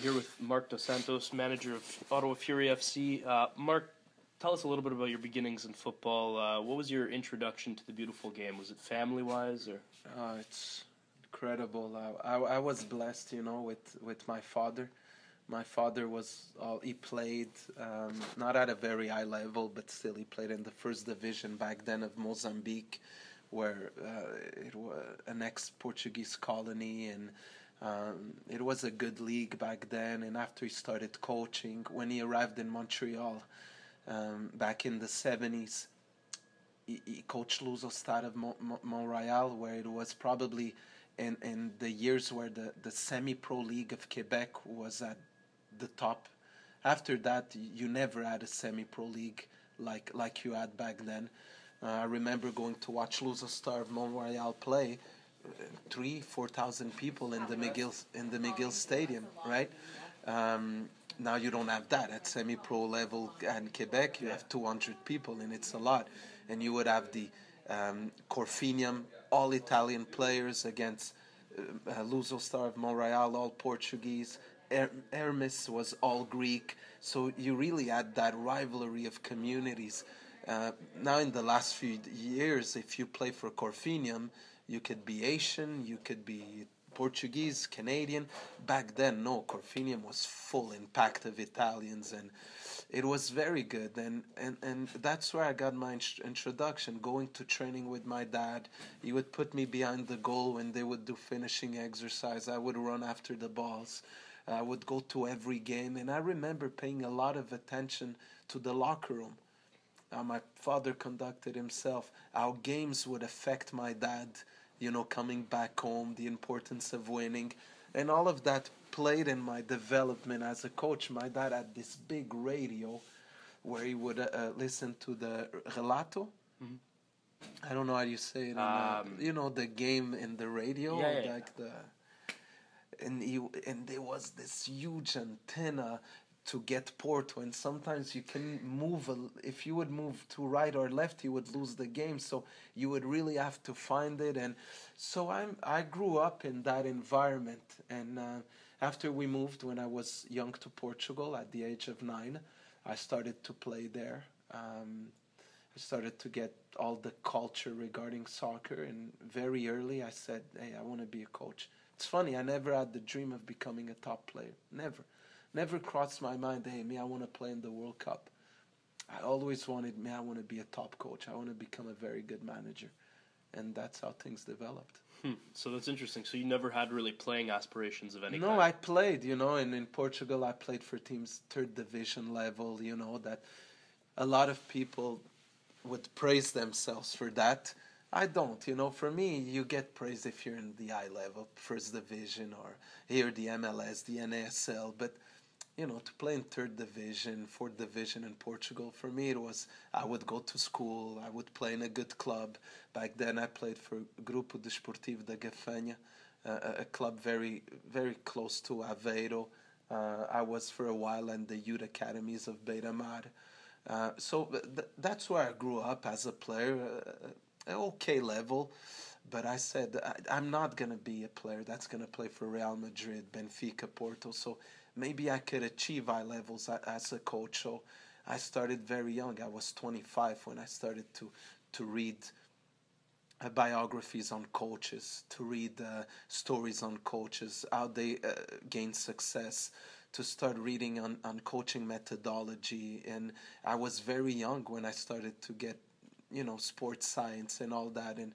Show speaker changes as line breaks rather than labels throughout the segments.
Here with Marc Dos Santos, manager of Ottawa Fury FC. Uh, Marc, tell us a little bit about your beginnings in football. Uh, what was your introduction to the beautiful game? Was it family wise or?
Uh, it's incredible. I, I, I, was blessed, you know, with, with my father. My father was all he played um, not at a very high level, but still he played in the first division back then of Mozambique, where uh, it was an ex-Portuguese colony and um, it was a good league back then, and after he started coaching, when he arrived in Montreal um, back in the 70s, he, he coached Luso of Montreal, where it was probably in, in the years where the, the semi pro league of Quebec was at the top. After that, you never had a semi pro league like, like you had back then. Uh, I remember going to watch Luso of Montreal play three, four thousand people in the McGill in the McGill Stadium, right? Um, now you don't have that at semi-pro level and Quebec. You have 200 people, and it's a lot. And you would have the um, Corfinium, all Italian players against uh, uh Luso Star of Montreal, all Portuguese. Her- Hermes was all Greek. So you really had that rivalry of communities. Uh, now, in the last few years, if you play for Corfinium, you could be Asian, you could be Portuguese, Canadian. Back then, no, Corfinium was full and packed of Italians, and it was very good. And, and, and that's where I got my introduction, going to training with my dad. He would put me behind the goal when they would do finishing exercise. I would run after the balls. I would go to every game, and I remember paying a lot of attention to the locker room. How my father conducted himself, how games would affect my dad you know, coming back home, the importance of winning, and all of that played in my development as a coach. My dad had this big radio where he would uh, uh listen to the relato. Mm-hmm. I don't know how you say it. Um, the, you know, the game in the radio,
yeah, yeah,
like the. And he and there was this huge antenna to get Porto, and sometimes you can move. A, if you would move to right or left, you would lose the game. So you would really have to find it. And so I'm. I grew up in that environment, and uh, after we moved when I was young to Portugal at the age of nine, I started to play there. Um, I started to get all the culture regarding soccer, and very early I said, "Hey, I want to be a coach." It's funny. I never had the dream of becoming a top player. Never never crossed my mind, hey, me, I want to play in the World Cup. I always wanted, me, I want to be a top coach. I want to become a very good manager. And that's how things developed.
Hmm. So that's interesting. So you never had really playing aspirations of any
no,
kind?
I played, you know, and in Portugal I played for teams third division level, you know, that a lot of people would praise themselves for that. I don't, you know. For me, you get praised if you're in the high level, first division, or here the MLS, the NASL. But you know, to play in third division, fourth division in Portugal, for me it was I would go to school, I would play in a good club. Back then I played for Grupo Desportivo da Gafanha, uh, a club very very close to Aveiro. Uh, I was for a while in the youth academies of Beira Mar. Uh, so th- that's where I grew up as a player, uh, okay level. But I said I, am not gonna be a player that's gonna play for Real Madrid, Benfica, Porto. So maybe I could achieve high levels as a coach. So I started very young. I was 25 when I started to to read uh, biographies on coaches, to read uh, stories on coaches, how they uh, gain success, to start reading on, on coaching methodology. And I was very young when I started to get, you know, sports science and all that. And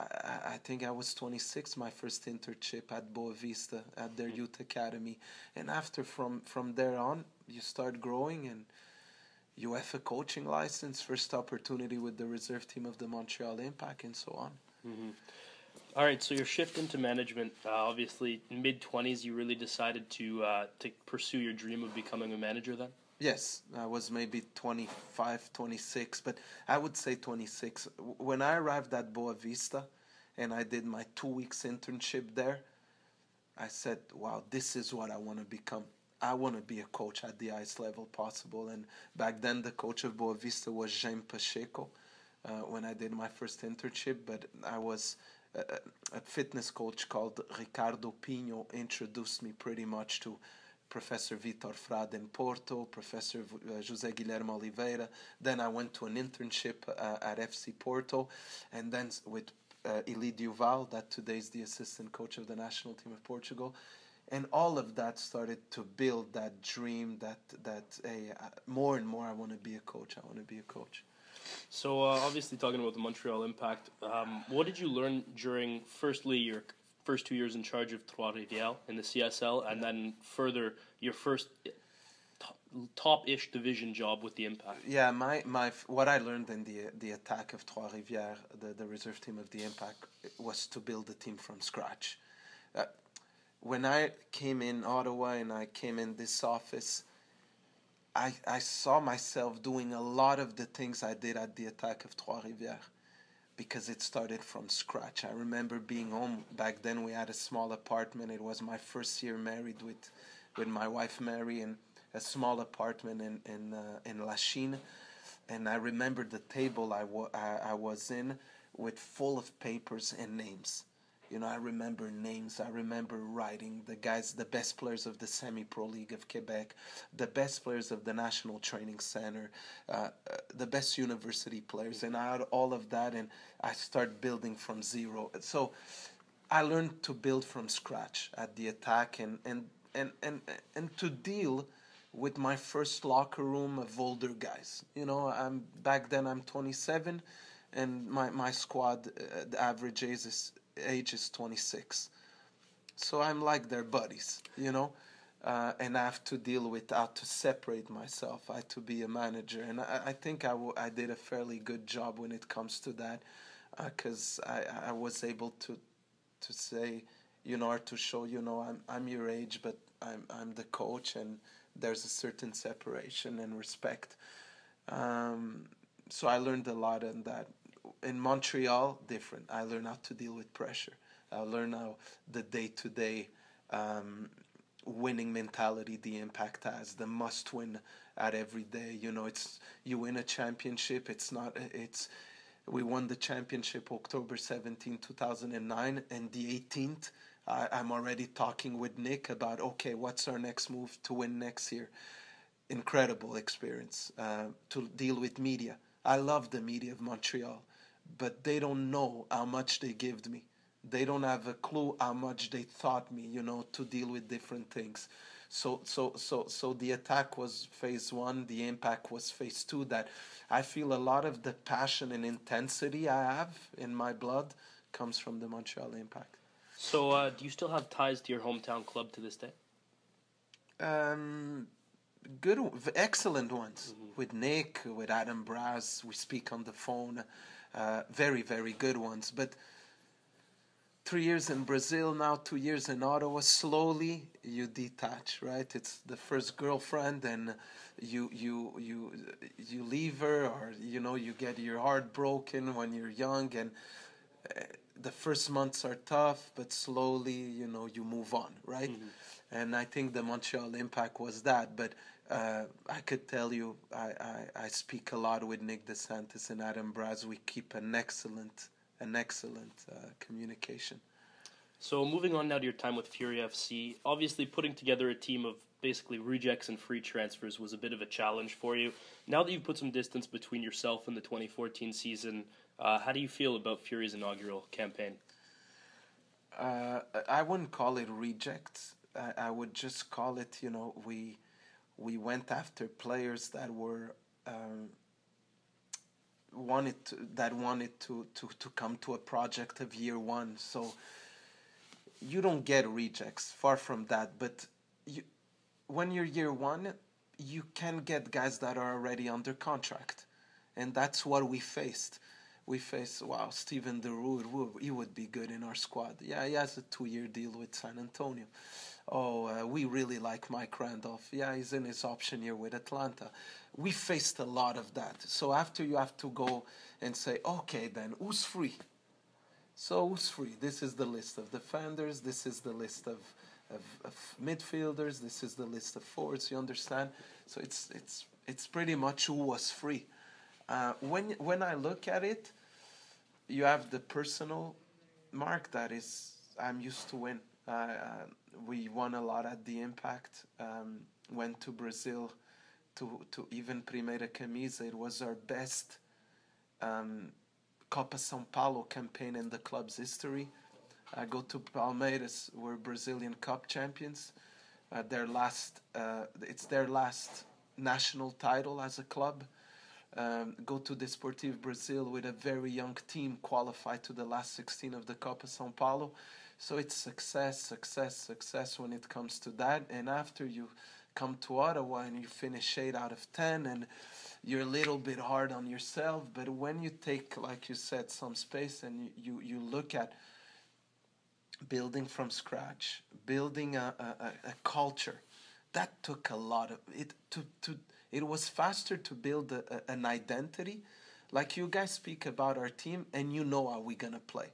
I, I think I was 26, my first internship at Boavista at their mm-hmm. youth academy, and after from from there on, you start growing and you have a coaching license, first opportunity with the reserve team of the Montreal Impact, and so on.
Mm-hmm. All right, so your shift into management, uh, obviously mid twenties, you really decided to uh, to pursue your dream of becoming a manager. Then
Yes, I was maybe 25, 26, but I would say 26. When I arrived at Boavista and I did my two weeks internship there, I said, wow, this is what I want to become. I want to be a coach at the highest level possible. And back then, the coach of Boavista was Jaime Pacheco uh, when I did my first internship, but I was a, a fitness coach called Ricardo Pino introduced me pretty much to Professor Vitor Frade in Porto, Professor uh, José Guilherme Oliveira. Then I went to an internship uh, at FC Porto, and then with uh, Ilídio Vale, that today is the assistant coach of the national team of Portugal. And all of that started to build that dream that, that hey, more and more I want to be a coach. I want to be a coach.
So, uh, obviously, talking about the Montreal Impact, um, what did you learn during, firstly, your first two years in charge of Trois Rivières in the CSL, and then further your first top ish division job with the Impact?
Yeah, my, my what I learned in the the Attak of Trois Rivières, the, the reserve team of the Impact, was to build a team from scratch. Uh, when I came in Ottawa and I came in this office, I, I saw myself doing a lot of the things I did at the Attak of Trois Rivières because it started from scratch. I remember being home back then. We had a small apartment. It was my first year married with, with my wife Mary in a small apartment in in uh, in Lachine, and I remember the table I, wa- I, I was in with full of papers and names you know, I remember names. I remember writing the guys, the best players of the Semi Pro League of Quebec, the best players of the National Training Center, uh, uh, the best university players, and I had all of that, and I started building from zero. So I learned to build from scratch at the Attak, and and and and and to deal with my first locker room of older guys. You know, I'm back then. I'm 27, and my my squad, uh, the average age is age is 26. So I'm like their buddies, you know, uh, and I have to deal with how to separate myself. I have to be a manager, and I, I think I, w- I did a fairly good job when it comes to that, because uh, I, I was able to to say, you know, or to show, you know, I'm I'm your age, but I'm I'm the coach, and there's a certain separation and respect. Um, so I learned a lot in that in Montreal, different. I learned how to deal with pressure. I learned how the day to day winning mentality the impact has, the must win at every day. You know, it's you win a championship. It's not. It's we won the championship October 17, 2009, and the 18th. I, I'm already talking with Nick about okay, what's our next move to win next year. Incredible experience uh, to deal with media. I love the media of Montreal but they don't know how much they gave me. They don't have a clue how much they taught me, you know, to deal with different things. So, so, so, so the Attak was phase one. The impact was phase two. That I feel a lot of the passion and intensity I have in my blood comes from the Montreal Impact.
So, uh, do you still have ties to your hometown club to this day?
Um, good, excellent ones mm-hmm. with Nick, with Adam Braz. We speak on the phone uh, very, very good ones. But three years in Brazil, now two years in Ottawa, slowly you detach, right? It's the first girlfriend, and you you you you leave her, or you know you get your heart broken when you're young, and uh, the first months are tough, but slowly you know you move on, right? Mm-hmm. And I think the Montreal Impact was that, but uh, I could tell you, I, I, I, speak a lot with Nick DeSantis and Adam Braz. We keep an excellent, an excellent uh, communication.
So moving on now to your time with Fury FC, obviously putting together a team of basically rejects and free transfers was a bit of a challenge for you. Now that you've put some distance between yourself and the 2014 season, uh, how do you feel about Fury's inaugural campaign?
Uh, I wouldn't call it rejects. I, I would just call it, you know, we we went after players that were um, wanted to, that wanted to, to, to come to a project of year one. So you don't get rejects, far from that. But you, when you're year one, you can get guys that are already under contract, and that's what we faced. We faced wow, Stephen deRoux, he would be good in our squad. Yeah, he has a two-year deal with San Antonio oh, uh, we really like Mike Randolph. Yeah, he's in his option year with Atlanta. We faced a lot of that. So after you have to go and say, okay, then who's free? So who's free? This is the list of defenders. This is the list of, of, of midfielders. This is the list of forwards. You understand? So it's it's it's pretty much who was free. Uh, when when I look at it, you have the personal mark that is I'm used to win Uh, we won a lot at the Impact. Um, went to Brazil to to even Primeira Camisa. It was our best um, Copa São Paulo campaign in the club's history. I go to Palmeiras, we're Brazilian Cup champions. Uh, their last, uh, it's their last national title as a club. Um, go to Desportivo Brasil with a very young team, qualified to the last 16 of the Copa São Paulo. So it's success, success, success when it comes to that. And after you come to Ottawa and you finish 8 out of 10 and you're a little bit hard on yourself, but when you take, like you said, some space and you, you, look at building from scratch, building a, a, a culture, that took a lot of it to, to it was faster to build a, a, an identity like you guys speak about our team and you know how we're gonna play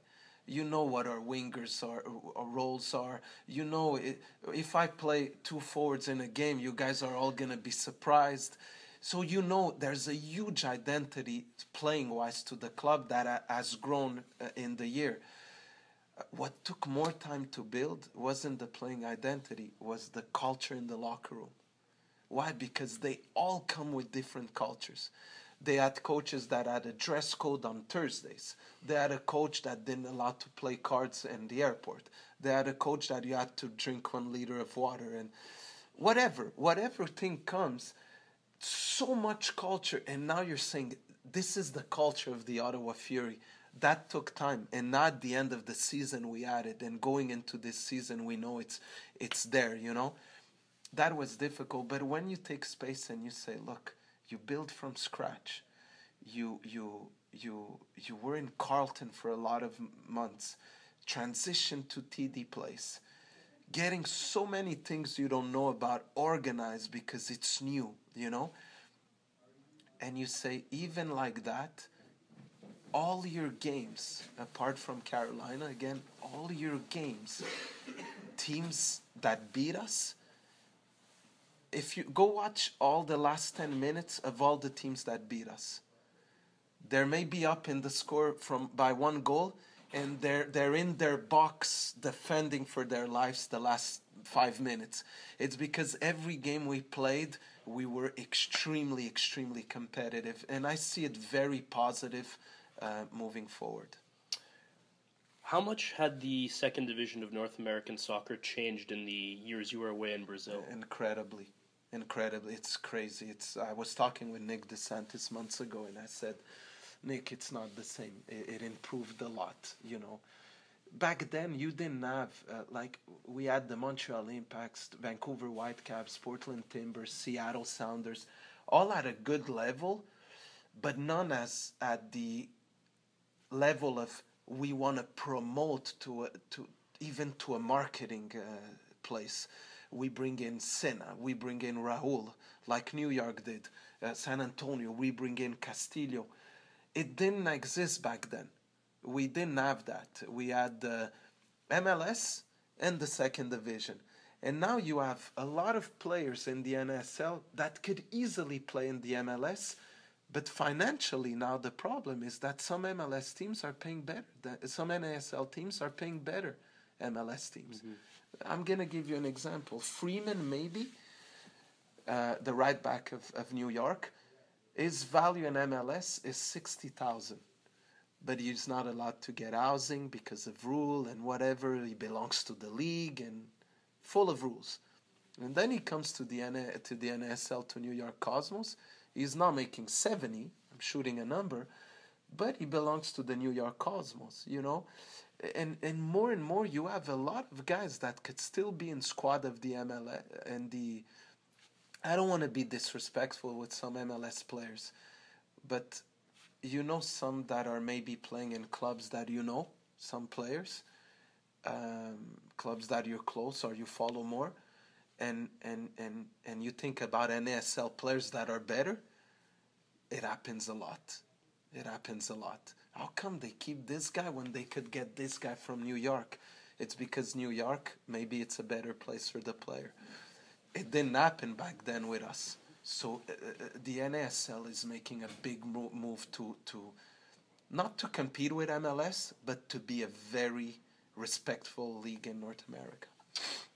you know what our wingers are our roles are. You know it, if i play two forwards in a game you guys are all gonna be surprised. So you know there's a huge identity playing wise to the club that has grown uh, in the year. What took more time to build wasn't the playing identity was the culture in the locker room. Why? Because they all come with different cultures they had coaches that had a dress code on thursdays. They had a coach that didn't allow to play cards in the airport. They had a coach that you had to drink one liter of water and whatever whatever thing comes so much culture. And now you're saying this is the culture of the ottawa fury. That took time. And not the end of the season we added and going into this season we know it's it's there you know? That was difficult. But when you take space and you say look you build from scratch. You you you you were in Carleton for a lot of months. Transition to td place. Getting so many things you don't know about organized because it's new you know? And you say even like that all your games, apart from Carolina, again, all your games, teams that beat us, if you go watch all the last 10 minutes of all the teams that beat us, they may be up in the score from by one goal and they're they're in their box defending for their lives the last 5 minutes. It's because every game we played we were extremely extremely competitive and I see it very positive uh, moving forward.
How much had the second division of North American soccer changed in the years you were away in Brazil?
Incredibly, incredibly. It's crazy. It's. I was talking with Nick DeSantis months ago, and I said, Nick, it's not the same. It, it improved a lot. You know, back then you didn't have uh, like we had the Montreal Impacts, Vancouver Whitecaps, Portland Timbers, Seattle Sounders, all at a good level, but none as at the level of we want to promote to to even to a marketing uh, place. We bring in Senna, we bring in Raul, like New York did, uh, San Antonio. We bring in Castillo. It didn't exist back then. We didn't have that. We had the MLS and the second division. And now you have a lot of players in the NSL that could easily play in the MLS but financially, now the problem is that some MLS teams are paying better. Some NASL teams are paying better MLS teams. Mm-hmm. I'm going to give you an example. Freeman, maybe, uh, the right back of, of New York, his value in MLS is 60000 but he's not allowed to get housing because of rule and whatever. He belongs to the league and full of rules. And then he comes to the, N- to the NSL, to New York Cosmos, He's now making 70, I'm shooting a number, but he belongs to the New York Cosmos, you know? And and more and more you have a lot of guys that could still be in squad of the MLS and the I don't want to be disrespectful with some MLS players, but you know some that are maybe playing in clubs that you know, some players, um, clubs that you're close or you follow more and and and and you think about NASL players that are better, it happens a lot. It happens a lot. How come they keep this guy when they could get this guy from New York? It's because New York, maybe it's a better place for the player. It didn't happen back then with us. So uh, uh the NASL is making a big move to to not to compete with MLS, but to be a very respectful league in North America.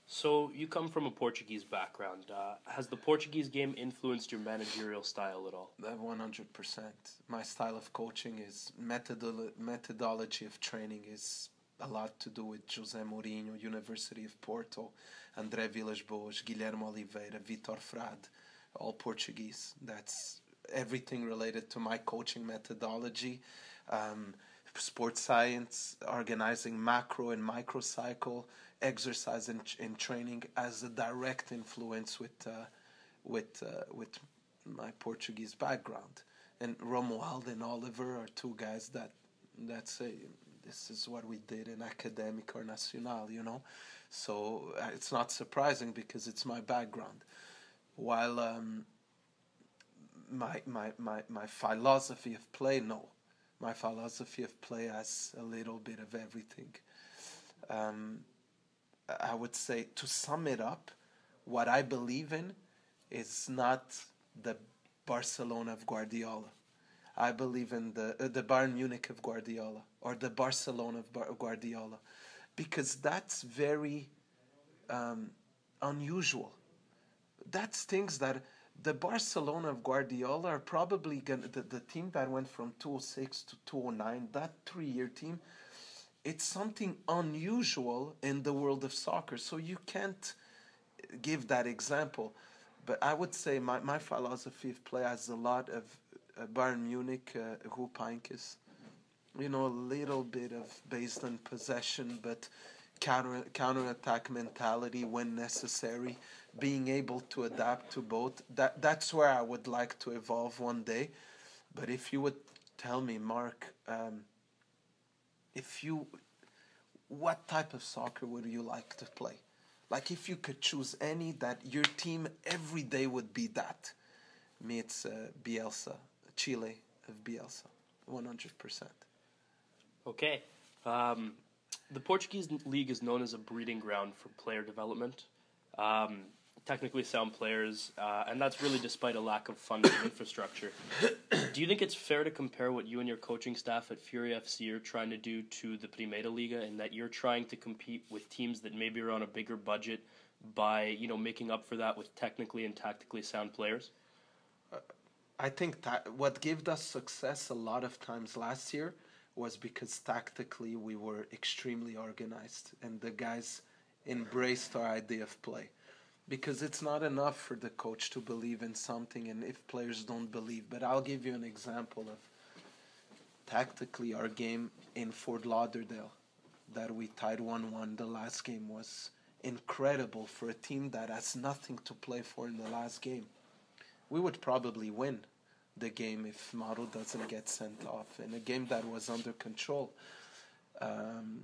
So you come from a Portuguese background. Uh, has the Portuguese game influenced your managerial style at all?
One hundred percent. My style of coaching is methodolo- methodology of training is a lot to do with José Mourinho, University of Porto, André Villas-Boas, Guilherme Oliveira, Vitor Frade, all Portuguese. That's everything related to my coaching methodology. Um, sports science, organizing macro and micro cycle, exercise and, and training as a direct influence with uh, with uh, with my Portuguese background. And Romuald and Oliver are two guys that that say this is what we did in Académico Nacional, you know. So uh, it's not surprising because it's my background. While um, my, my, my, my philosophy of play, no. My philosophy of play has a little bit of everything. Um, I would say, to sum it up, what I believe in is not the Barcelona of Guardiola. I believe in the uh, the Bayern Munich of Guardiola or the Barcelona of Bar- Guardiola, because that's very um, unusual. That's things that the Barcelona of Guardiola are probably gonna the, the team that went from 206 to 209, that three year team, it's something unusual in the world of soccer. So you can't give that example. But I would say my, my philosophy of play has a lot of uh, Bayern Munich, uh, Jupp Heynckes, you know, a little bit of based on possession, but counter counter attack mentality when necessary, being able to adapt to both. That that's where I would like to evolve one day. But if you would tell me, Marc, um, if you, what type of soccer would you like to play? Like if you could choose any that your team every day would be that. Me, it's uh, Bielsa, Chile of Bielsa, one hundred percent.
Okay. Um, the Portuguese league is known as a breeding ground for player development. Um, technically sound players, uh, and that's really despite a lack of funding infrastructure. Do you think it's fair to compare what you and your coaching staff at Fury FC are trying to do to the Primeira Liga, and that you're trying to compete with teams that maybe are on a bigger budget by you know making up for that with technically and tactically sound players?
I think that what gave us success a lot of times last year was because tactically we were extremely organized and the guys embraced our idea of play. Because it's not enough for the coach to believe in something and if players don't believe. But I'll give you an example of tactically our game in Fort Lauderdale that we tied 1 1. The last game was incredible for a team that has nothing to play for in the last game we would probably win the game if Mauro doesn't get sent off in a game that was under control. Um,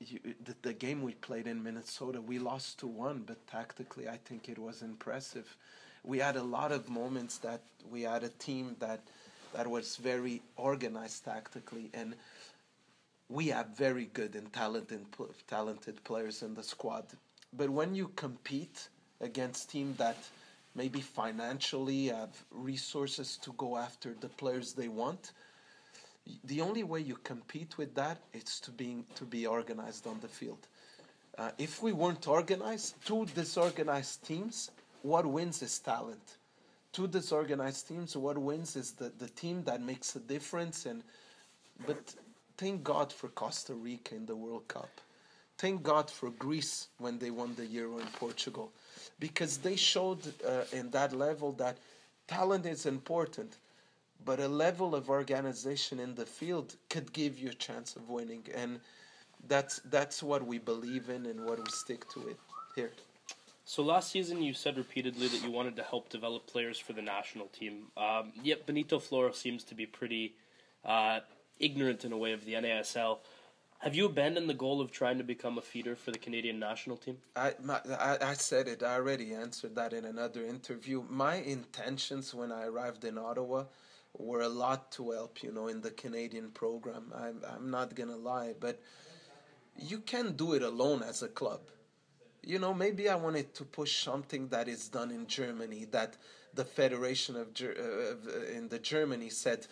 you, the, the game we played in Minnesota, we lost to one, but tactically, I think it was impressive. We had a lot of moments that we had a team that that was very organized tactically, and we have very good and talented talented players in the squad. But when you compete against team that maybe financially have resources to go after the players they want the only way you compete with that is to being to be organized on the field. Uh, if we weren't organized two disorganized teams what wins is talent. Two disorganized teams what wins is the, the team that makes a difference and but thank god for costa rica in the world cup. Thank god for greece when they won the euro in portugal because they showed uh, in that level that talent is important, but a level of organization in the field could give you a chance of winning, and that's that's what we believe in and what we stick to it here.
So last season, you said repeatedly that you wanted to help develop players for the national team. Um, yet Benito Floro seems to be pretty uh, ignorant in a way of the NASL. Have you abandoned the goal of trying to become a feeder for the Canadian national team?
I, my, I, I said it. I already answered that in another interview. My intentions when I arrived in Ottawa were a lot to help, you know, in the Canadian program. I'm, I'm not to lie, but you can't do it alone as a club. You know, maybe I wanted to push something that is done in Germany, that the Federation of, uh, in the Germany said,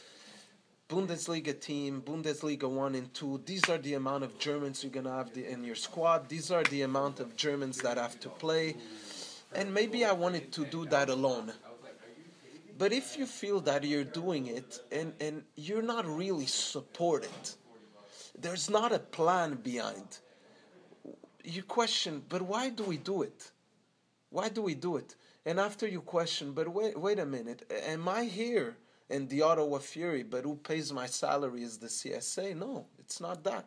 Bundesliga team, Bundesliga 1 and 2, these are the amount of Germans you're going to have in your squad. These are the amount of Germans that have to play. And maybe I wanted to do that alone. But if you feel that you're doing it and, and you're not really supported, there's not a plan behind, you question, but why do we do it? Why do we do it? And after you question, but wait, wait a minute, am I here? in the Ottawa Fury, but who pays my salary is the CSA. No, it's not that.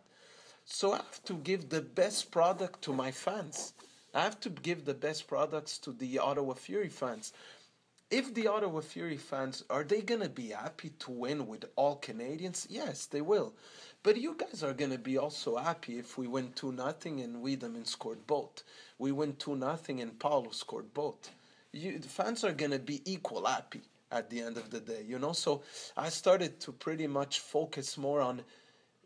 So I have to give the best product to my fans. I have to give the best products to the Ottawa Fury fans. If the Ottawa Fury fans are they gonna be happy to win with all Canadians? Yes, they will. But you guys are gonna be also happy if we win two nothing and Wiedemann scored both. We win two nothing and Paulo scored both. You, the fans are gonna be equal happy at the end of the day, you know. So I started to pretty much focus more on,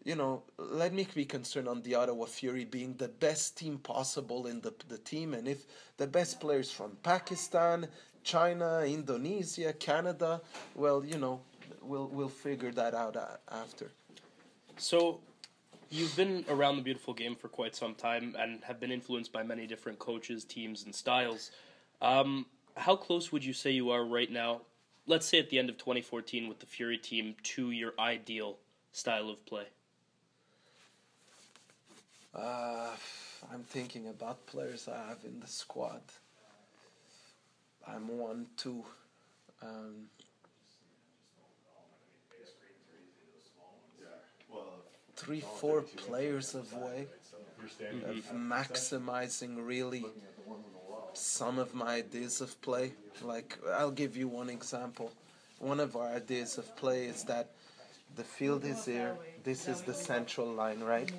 you know, let me be concerned on the Ottawa Fury being the best team possible in the the team, and if the best players from Pakistan, China, Indonesia, Canada, well, you know, we'll we'll figure that out after.
So. You've been around the beautiful game for quite some time and have been influenced by many different coaches, teams, and styles. Um, how close would you say you are right now let's say at the end of 2014 with the Fury team to your ideal style of play?
Uh, I'm thinking about players I have in the squad. I'm one, two. Um, three, four players of way of maximizing really some of my ideas of play. Like, I'll give you one example. One of our ideas of play is that the field is here, this is the central line, right?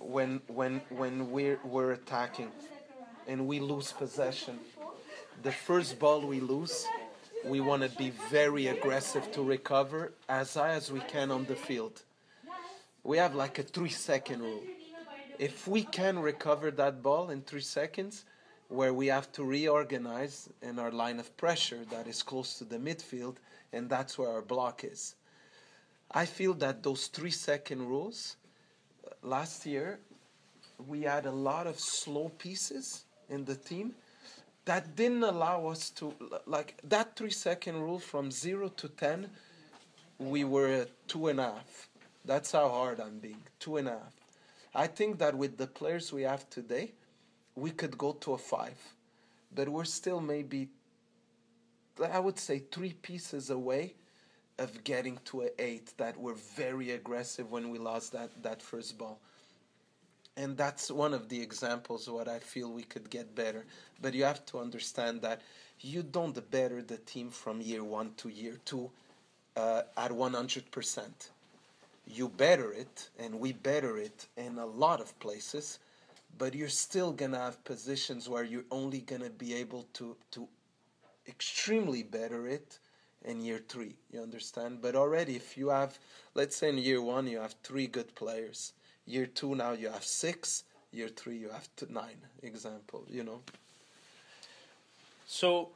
When, when, when we're, we're attacking and we lose possession, the first ball we lose, we want to be very aggressive to recover as high as we can on the field. We have like a three second rule if we can recover that ball in three seconds, where we have to reorganize in our line of pressure that is close to the midfield, and that's where our block is. I feel that those three second rules, uh, last year, we had a lot of slow pieces in the team that didn't allow us to, like, that three second rule from zero to 10, we were two and a half. That's how hard I'm being, two and a half. I think that with the players we have today, we could go to a five, but we're still maybe, I would say, three pieces away of getting to an eight that were very aggressive when we lost that, that first ball. And that's one of the examples what I feel we could get better. But you have to understand that you don't better the team from year one to year two uh, at 100% you better it, and we better it in a lot of places, but you're still gonna have positions where you're only gonna be able to to extremely better it in year three. You understand? But already, if you have, let's say in year one you have three good players, year two now you have six, year three you have nine. Example, you know.
So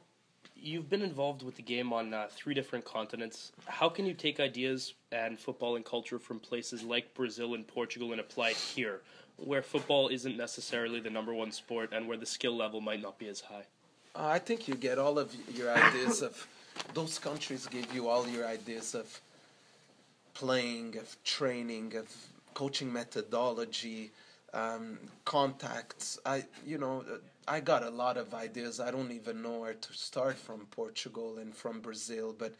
you've been involved with the game on uh, three different continents. How can you take ideas and football and culture from places like Brazil and Portugal and apply it here, where football isn't necessarily the number one sport and where the skill level might not be as high?
Uh, I think you get all of your ideas of those countries give you all your ideas of playing, of training, of coaching methodology, um, contacts. I, you know, I got a lot of ideas. I don't even know where to start from Portugal and from Brazil, but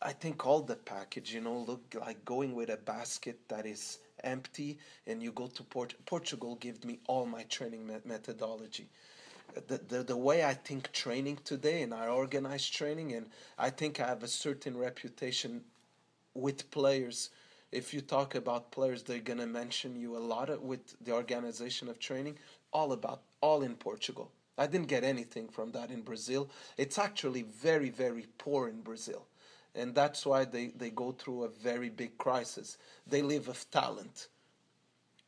I think all the package, you know, look like going with a basket that is empty and you go to Port- Portugal give me all my training me- methodology. The, the, the way I think training today and I organize training and I think I have a certain reputation with players if you talk about players, they're gonna mention you a lot of, with the organization of training, all about all in Portugal. I didn't get anything from that in Brazil. It's actually very, very poor in Brazil. And that's why they, they go through a very big crisis. They live of talent.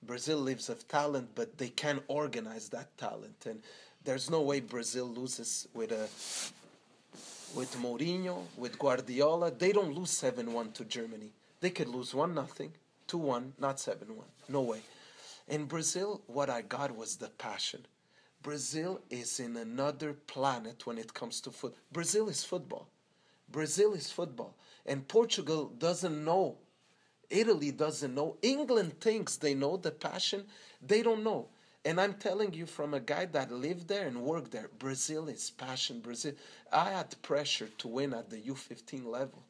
Brazil lives of talent, but they can't organize that talent. And there's no way Brazil loses with a with Mourinho, with Guardiola, they don't lose 7 1 to Germany. They could lose 1 nothing, 2 1, not 7 1. No way. In Brazil, what I got was the passion. Brazil is in another planet when it comes to foot. Brazil is football. Brazil is football. And Portugal doesn't know. Italy doesn't know. England thinks they know the passion. They don't know. And I'm telling you from a guy that lived there and worked there, Brazil is passion. Brazil. I had pressure to win at the U15 level.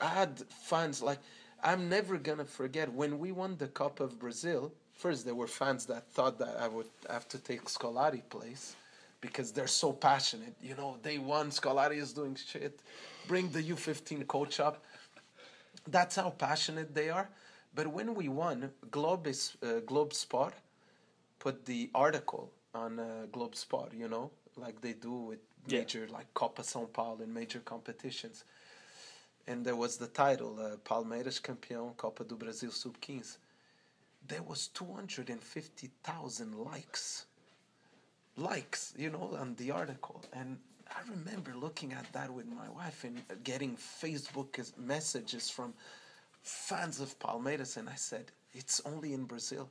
I had fans like I'm never gonna forget when we won the Cup of Brazil. First, there were fans that thought that I would have to take Scolari place because they're so passionate. You know, they won. Scolari is doing shit. Bring the U15 coach up. That's how passionate they are. But when we won, Globe is uh, Globe Sport put the article on uh, Globe Sport, you know, like they do with major, yeah. like Copa São Paulo and major competitions. And there was the title, uh, Palmeiras campeão, Copa do Brasil sub-15. There was 250,000 likes. Likes, you know, on the article. And I remember looking at that with my wife and getting Facebook messages from fans of Palmeiras, and I said, it's only in Brazil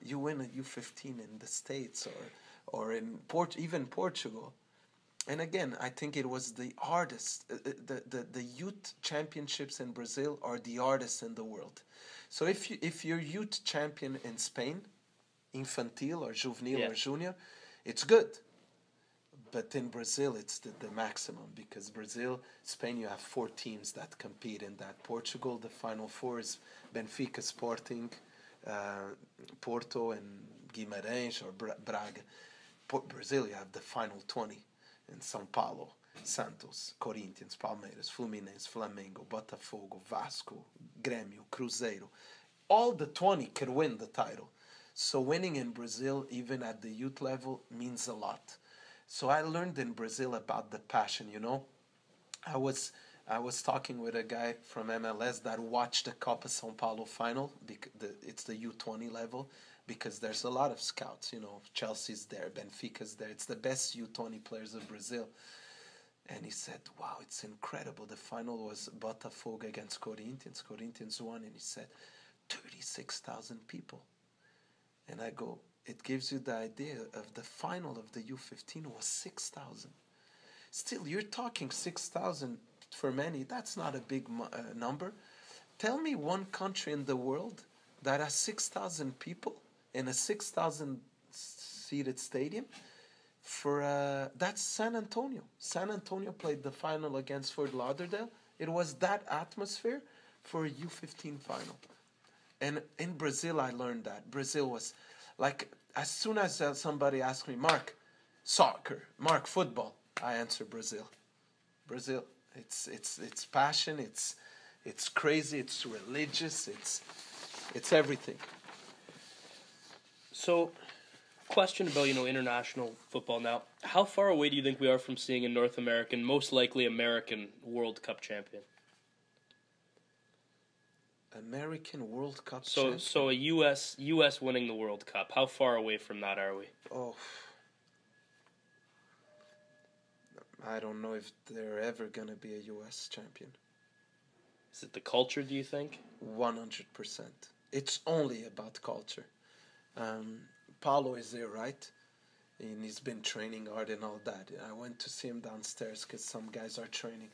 you win a U15 in the States or or in Port even Portugal. And again, I think it was the hardest. Uh, uh, the, the, the youth championships in Brazil are the hardest in the world. So if you if you're youth champion in Spain, infantil or juvenile yeah. or junior, it's good. But in Brazil, it's the, the maximum because Brazil, Spain, you have four teams that compete in that. Portugal, the final four is Benfica, Sporting, uh, Porto and Guimarães or Braga. Brazil, you have the final 20 in São Paulo, Santos, Corinthians, Palmeiras, Fluminense, Flamengo, Botafogo, Vasco, Grêmio, Cruzeiro. All the 20 could win the title. So winning in Brazil, even at the youth level, means a lot. So I learned in Brazil about the passion, you know. I was I was talking with a guy from MLS that watched the Copa São Paulo final. The, it's the U20 level because there's a lot of scouts. You know, Chelsea's there, Benfica's there. It's the best U20 players of Brazil. And he said, "Wow, it's incredible. The final was Botafogo against Corinthians. Corinthians won." And he said, 36,000 people." And I go, "It gives you the idea of the final of the U15 was 6,000." Still, you're talking 6,000 for many, that's not a big uh, number. Tell me one country in the world that has 6,000 people in a 6,000 seated stadium. For uh, that's San Antonio. San Antonio played the final against Fort Lauderdale. It was that atmosphere for a U15 final. And in Brazil, I learned that Brazil was like as soon as uh, somebody asked me, Marc, soccer, Marc, football, I answer Brazil. Brazil. It's it's it's passion. It's it's crazy. It's religious. It's it's everything.
So, question about you know international football now. How far away do you think we are from seeing a North American, most likely American World Cup champion?
American World Cup.
So
champion?
so a U.S. U.S. winning the World Cup. How far away from that are we?
Oh. I don't know if they're ever going to be a U.S. champion.
Is it the culture, do you think?
100%. It's only about culture. Um, Paulo is there, right? And he's been training hard and all that. I went to see him downstairs because some guys are training.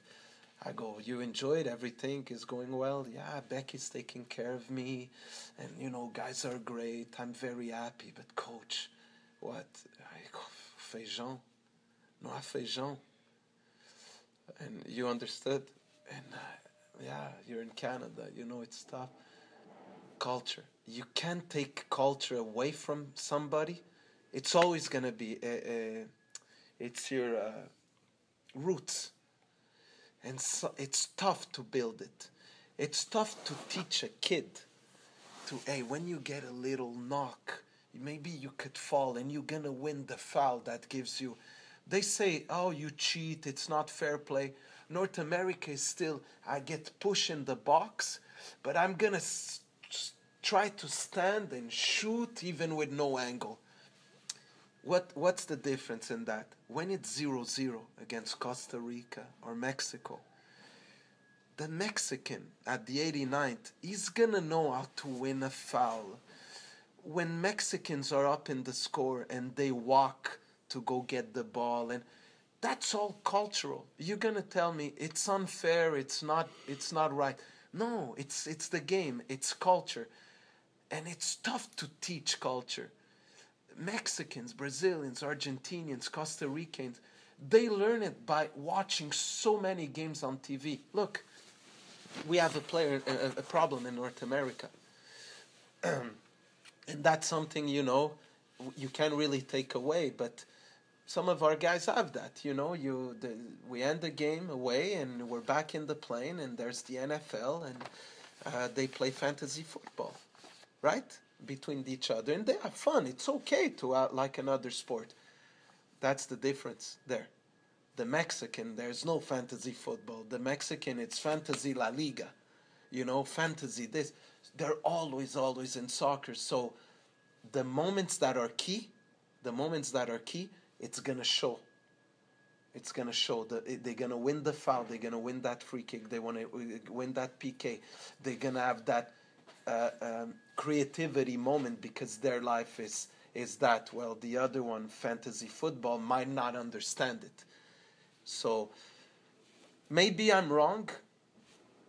I go, you enjoyed everything is going well. Yeah, Becky's taking care of me, and you know, guys are great. I'm very happy. But coach, what? I go, feijão, no feijão and you understood and uh, yeah you're in canada you know it's tough culture you can't take culture away from somebody. It's always to be a, a, it's your uh, roots. And so it's tough to build it. It's tough to teach a kid to hey when you get a little knock maybe you could fall and you're gonna win the foul that gives you. They say, oh, you cheat, it's not fair play. North America is still, I get pushed in the box, but I'm gonna try to stand and shoot even with no angle. What what's the difference in that? When it's 0-0 against Costa Rica or Mexico, the Mexican at the 89th, is gonna know how to win a foul. When Mexicans are up in the score and they walk to go get the ball and that's all cultural. You're gonna tell me it's unfair, it's not it's not right. No, it's it's the game, it's culture. And it's tough to teach culture. Mexicans, Brazilians, Argentinians, Costa Ricans, they learn it by watching so many games on TV. Look, we have a player a, a problem in North America. and that's something, you know, you can't really take away, but some of our guys have that. You know, you the, we end the game away and we're back in the plane, and there's the NFL, and uh, they play fantasy football, right, between each other, and they have fun. It's okay to uh, like another sport. That's the difference there. The Mexican, there's no fantasy football. The Mexican, it's fantasy La Liga, you know, fantasy this. They're always, always in soccer. So the moments that are key, the moments that are key it's gonna show. It's gonna show that they're gonna win the foul. They're gonna win that free kick. They want to win that PK. They're gonna have that uh, um, creativity moment because their life is is that. Well, the other one, fantasy football, might not understand it. So maybe I'm wrong.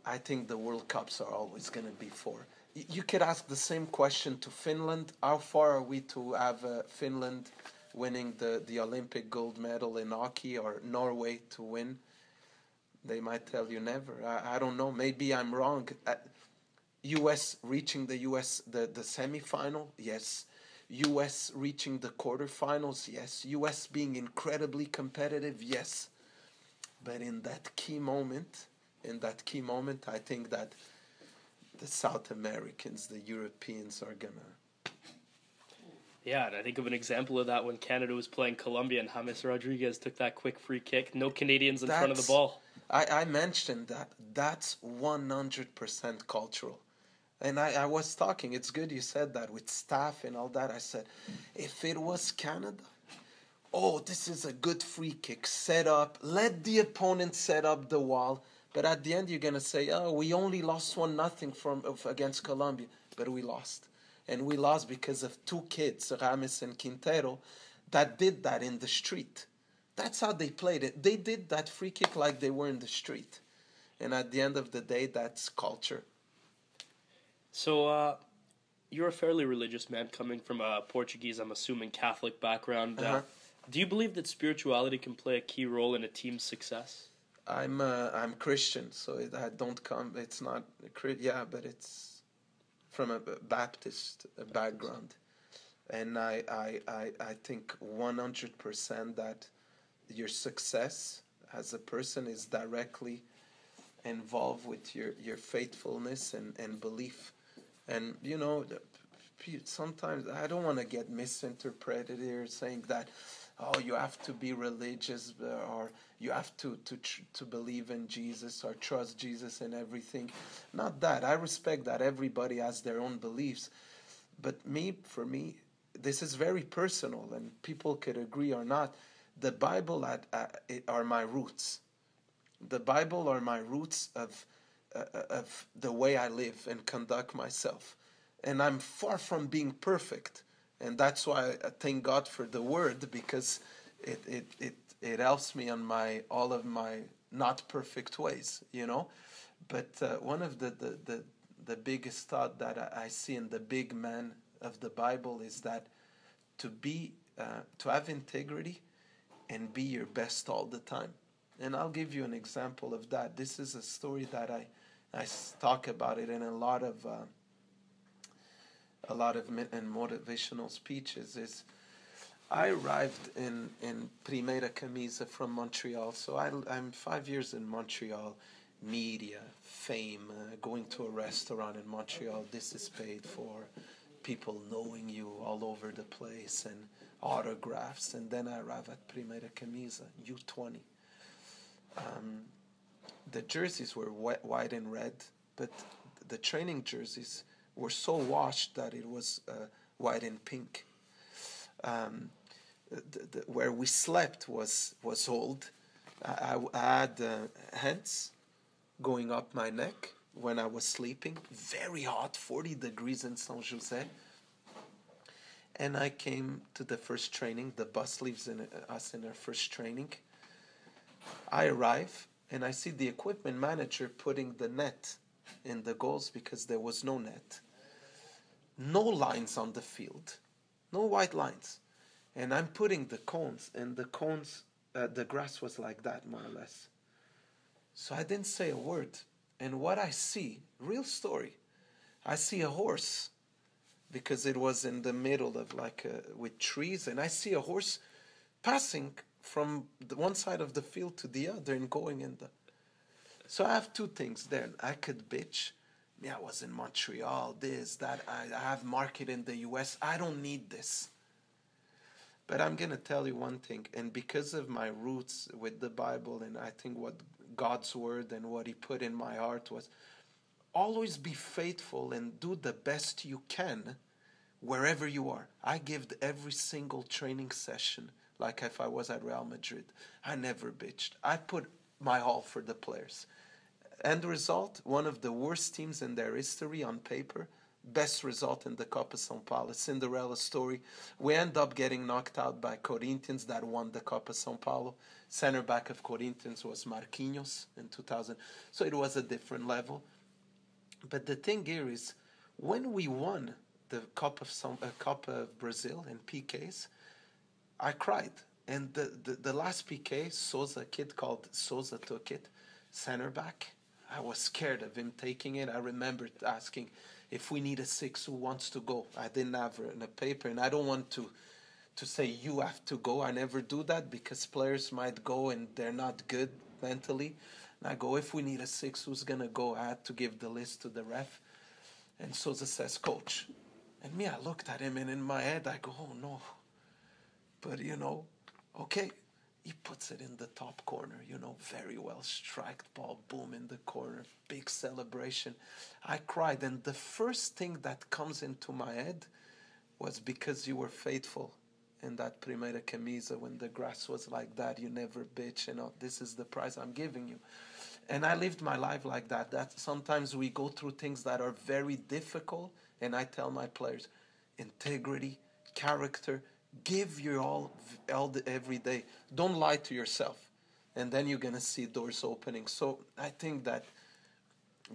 I think the World Cups are always going to be for. You could ask the same question to Finland. How far are we to have uh, Finland winning the, the Olympic gold medal in hockey or Norway to win. They might tell you never. I, I don't know. Maybe I'm wrong. Uh, U.S. reaching the U.S. the the semifinal, yes. U.S. reaching the quarterfinals, yes. U.S. being incredibly competitive, yes. But in that key moment, in that key moment, I think that the South Americans, the Europeans are gonna
yeah, and I think of an example of that when Canada was playing Colombia and James Rodriguez took that quick free kick. No Canadians in that's, front of the ball.
I, I mentioned that. That's 100% cultural. And I, I was talking, it's good you said that with staff and all that. I said, if it was Canada, oh, this is a good free kick. Set up, let the opponent set up the wall. But at the end, you're going to say, oh, we only lost 1 nothing from against Colombia, but we lost and we lost because of two kids, James and Quintero, that did that in the street. That's how they played it. They did that free kick like they were in the street. And at the end of the day, that's culture.
So, uh, you're a fairly religious man coming from a Portuguese, I'm assuming, Catholic background. Uh, uh-huh. Uh, do you believe that spirituality can play a key role in a team's success?
I'm uh, I'm Christian, so it, I don't come. It's not yeah, but it's from a Baptist background, and I I I, I think one hundred percent that your success as a person is directly involved with your your faithfulness and and belief, and you know sometimes I don't want to get misinterpreted here saying that oh you have to be religious or you have to to to believe in Jesus or trust Jesus in everything. Not that. I respect that everybody has their own beliefs. But me for me this is very personal and people could agree or not. The Bible at, are my roots. The Bible are my roots of uh, of the way I live and conduct myself. And I'm far from being perfect. And that's why I thank God for the word because it, it, it it helps me on my all of my not perfect ways, you know. But uh, one of the, the, the, the biggest thought that I, I, see in the big man of the Bible is that to be uh, to have integrity and be your best all the time. And I'll give you an example of that. This is a story that I I talk about it in a lot of uh, a lot of and motivational speeches. Is I arrived in, in Primeira Camisa from Montreal, so I, I'm five years in Montreal. Media, fame, uh, going to a restaurant in Montreal, this is paid for. People knowing you all over the place and autographs. And then I arrive at Primeira Camisa, U20. Um, the jerseys were white and red, but the training jerseys were so washed that it was uh, white and pink. Um, the, the, where we slept was was old. I, I had uh, hands going up my neck when I was sleeping. Very hot, 40 degrees in San Jose. And I came to the first training. The bus leaves in, uh, us in our first training. I arrive and I see the equipment manager putting the net in the goals because there was no net. No lines on the field, no white lines. And I'm putting the cones, and the cones, uh, the grass was like that more or less. So I didn't say a word. And what I see, real story, I see a horse because it was in the middle of like a, with trees, and I see a horse passing from the one side of the field to the other and going in the. So I have two things there. I could bitch. Me, I was in Montreal, this, that. I, I have market in the US. I don't need this. But I'm going to tell you one thing. And because of my roots with the Bible, and I think what God's word and what He put in my heart was always be faithful and do the best you can wherever you are. I give every single training session like if I was at Real Madrid. I never bitched. I put my all for the players. End result, one of the worst teams in their history on paper, best result in the Copa São Paulo, Cinderella story. We end up getting knocked out by Corinthians that won the Copa São Paulo. Center back of Corinthians was Marquinhos in 2000. So it was a different level. But the thing here is, when we won the Copa of, São, uh, Cup of Brazil in PKs, I cried. And the, the, the last PK, Souza, kid called Souza took it, center back. I was scared of him taking it. I remembered asking if we need a six, who wants to go? I didn't have in a paper, and I don't want to to say you have to go. I never do that because players might go and they're not good mentally. And I go, if we need a six, who's gonna go? I had to give the list to the ref. And Souza says, Coach. And me, I looked at him and in my head I go, Oh no, but you know, okay, he puts it in the top corner, you know, very well striked ball, boom in the corner, big celebration. I cried, and the first thing that comes into my head was because you were faithful in that Primeira Camisa when the grass was like that, you never bitch, you know, this is the prize I'm giving you. And I lived my life like that. That sometimes we go through things that are very difficult, and I tell my players, integrity, character, give your all, all the, every day. Don't lie to yourself, and then you're gonna see doors opening. So I think that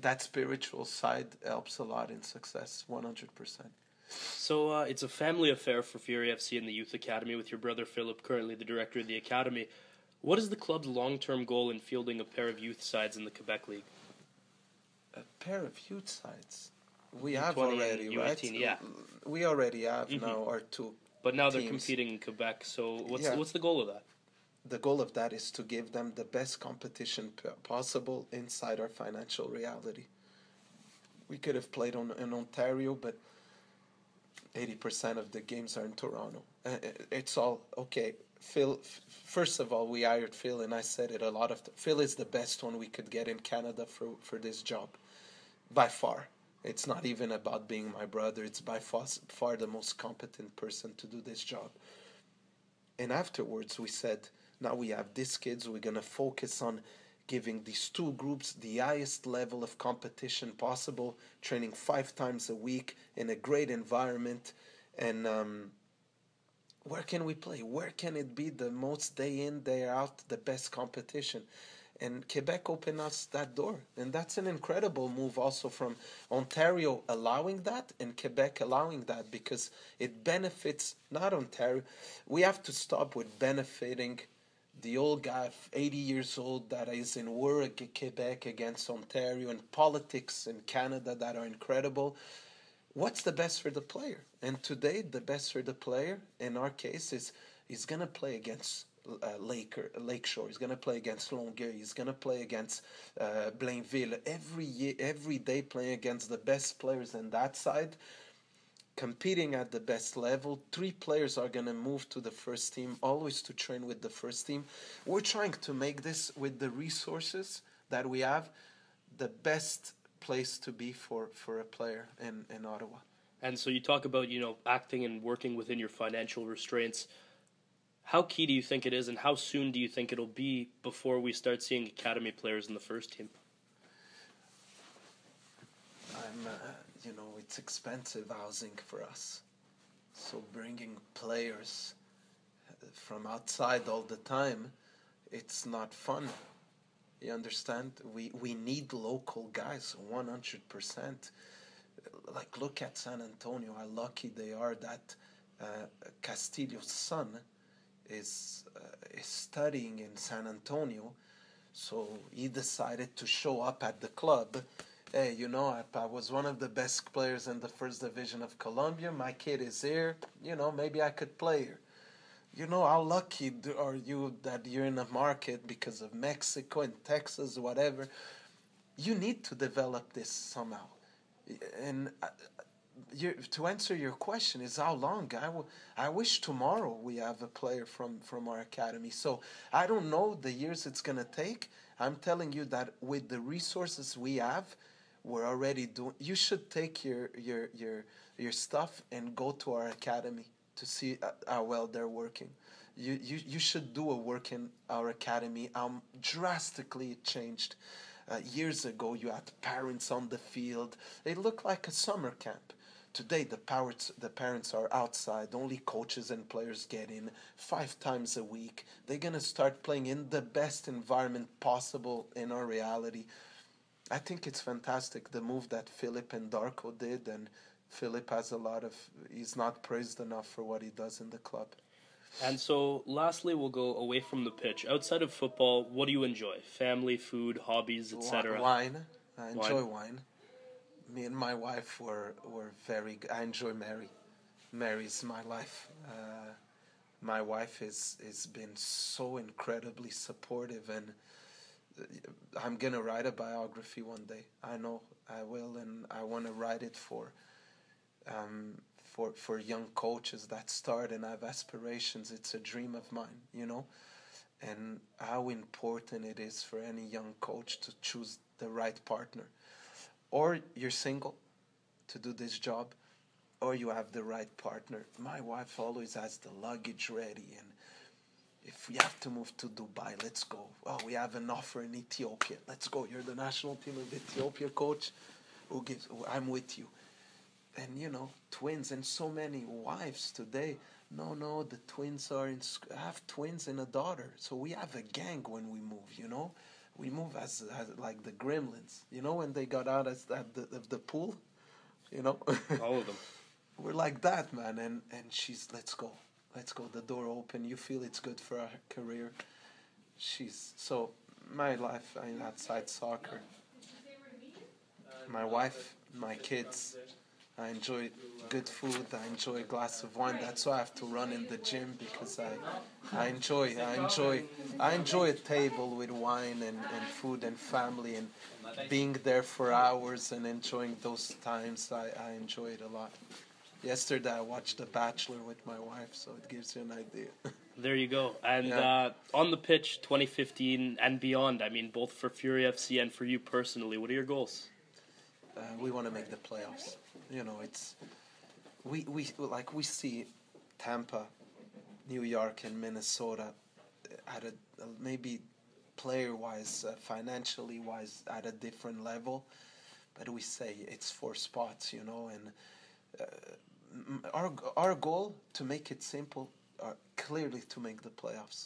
that spiritual side helps a lot in success, one hundred percent.
So uh, it's a family affair for Fury FC and the youth academy, with your brother Philip currently the director of the academy. What is the club's long-term goal in fielding a pair of youth sides in the Quebec League?
A pair of youth sides. We have already, right?
yeah.
We already have mm-hmm. now our two
but now they're competing in Quebec. So what's yeah. what's the goal of that?
The goal of that is to give them the best competition possible inside our financial reality. We could have played on in Ontario, but eighty percent of the games are in Toronto. Uh, it's all okay. Phil, first of all, we hired Phil, and I said it a lot of. Th- Phil is the best one we could get in Canada for for this job, by far it's not even about being my brother. It's by far, the most competent person to do this job. And afterwards, we said, now we have these kids, we're going to focus on giving these two groups the highest level of competition possible, training five times a week in a great environment. And um, where can we play? Where can it be the most day in, day out, the best competition? And Quebec opened us that door. And that's an incredible move also from Ontario allowing that and Quebec allowing that because it benefits not Ontario. We have to stop with benefiting the old guy, 80 years old, that is in war at Quebec against Ontario and politics in Canada that are incredible. What's the best for the player? And today, the best for the player, in our case, is he's going to play against uh, Laker, Lakeshore. He's going to play against Longueuil. He's going to play against uh, Blainville. Every year, every day, playing against the best players in that side, competing at the best level. Three players are going to move to the first team, always to train with the first team. We're trying to make this with the resources that we have the best place to be for, for a player in, in Ottawa.
And so you talk about, you know, acting and working within your financial restraints How key do you think it is, and how soon do you think it'll be before we start seeing academy players in the first team?
I'm, uh, you know, it's expensive housing for us. So bringing players uh, from outside all the time, it's not fun. You understand? We we need local guys, one hundred percent. Like look at San Antonio. How lucky they are that uh, Castillo's son is uh, is studying in San Antonio. So he decided to show up at the club hey, you know, I, I, was one of the best players in the first division of Colombia. My kid is here. You know, maybe I could play here. You know, how lucky are you that you're in a market because of Mexico and Texas, whatever. You need to develop this somehow. And uh, to answer your question is how long? I, w- I wish tomorrow we have a player from, from our academy. So i don't know the years it's going to take. I'm telling you that with the resources we have we're already doing you should take your your your your stuff and go to our academy to see uh, how well they're working. You you, you should do a work in our academy. Um drastically changed. Uh, years ago you had parents on the field. It looked like a summer camp today the parents the parents are outside only coaches and players get in five times a week they're going to start playing in the best environment possible in our reality I think it's fantastic the move that Philip and Darko did, and Philip has a lot of. He's not praised enough for what he does in the club.
And so, lastly, we'll go away from the pitch. Outside of football, what do you enjoy? Family, food, hobbies, etc.
Wine. I enjoy wine. wine. Me and my wife were were very. I enjoy Mary. Mary's my life. Uh, my wife has has been so incredibly supportive and I'm gonna write a biography one day. I know I will, and I want to write it for um, for for young coaches that start and have aspirations. It's a dream of mine, you know, and how important it is for any young coach to choose the right partner. Or you're single to do this job, or you have the right partner. My wife always has the luggage ready and if we have to move to Dubai, let's go. Oh, we have an offer in Ethiopia. Let's go. You're the national team of Ethiopia coach. Who gives? I'm with you. And you know, twins and so many wives today. No, no, the twins are in. I have twins and a daughter, so we have a gang when we move. You know, we move as, as like the Gremlins. You know, when they got out as at the of the pool. You know.
All of them.
We're like that, man. And and she's let's go let's go the door open you feel it's good for our career she's so my life I mean, outside soccer my wife my kids I enjoy good food I enjoy a glass of wine that's why I have to run in the gym because I I enjoy I enjoy I enjoy a table with wine and, and food and family and being there for hours and enjoying those times I, I enjoy it a lot Yesterday I watched The Bachelor with my wife, so it gives you an idea.
there you go. And yeah. uh, on the pitch, 2015 and beyond. I mean, both for Fury FC and for you personally, what are your goals?
Uh, we want to make the playoffs. You know, it's we we like we see Tampa, New York, and Minnesota at a maybe player wise, uh, financially wise, at a different level. But we say it's four spots, you know, and. Uh, our our goal to make it simple are clearly to make the playoffs.